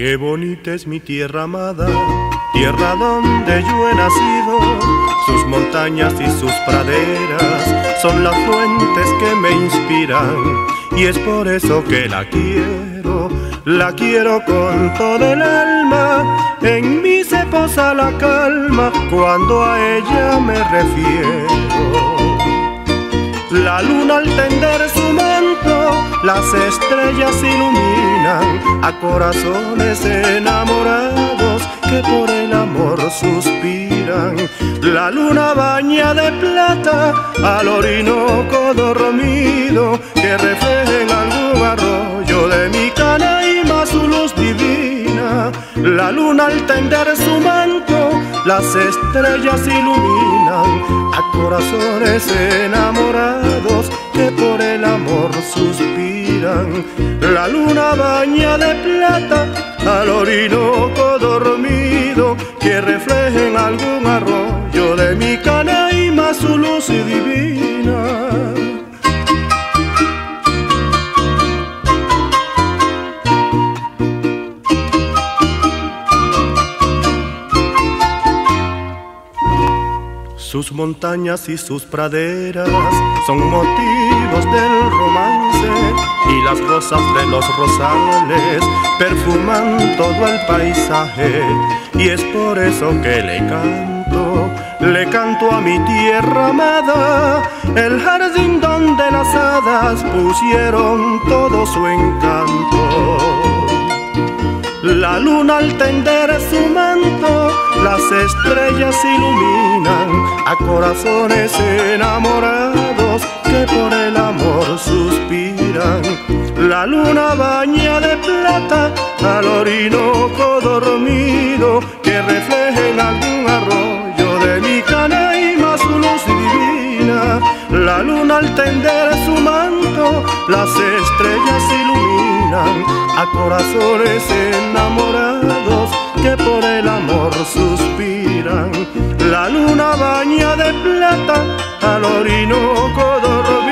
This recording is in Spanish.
Qué bonita es mi tierra amada, tierra donde yo he nacido. Sus montañas y sus praderas son las fuentes que me inspiran. Y es por eso que la quiero, la quiero con todo el alma. En mí se posa la calma cuando a ella me refiero. La luna al tender su manto, las estrellas iluminan a corazones enamorados que por el amor suspiran. La luna baña de plata al orinoco dormido que refleja en algún arroyo de mi canaima su luz divina. La luna al tender su manto, las estrellas iluminan a corazones enamorados que por el amor suspiran. La luna baña de plata al orinoco dormido que refleja en algún arroyo de mi canaima su luz divina. Sus montañas y sus praderas son motivos del romance las rosas de los rosales perfuman todo el paisaje. Y es por eso que le canto, le canto a mi tierra amada, el jardín donde las hadas pusieron todo su encanto. La luna al tender su manto, las estrellas iluminan a corazones enamorados La luna baña de plata al orinoco dormido que refleja en algún arroyo de mi canaima su luz divina. La luna al tender su manto, las estrellas iluminan a corazones enamorados que por el amor suspiran. La luna baña de plata al orinoco dormido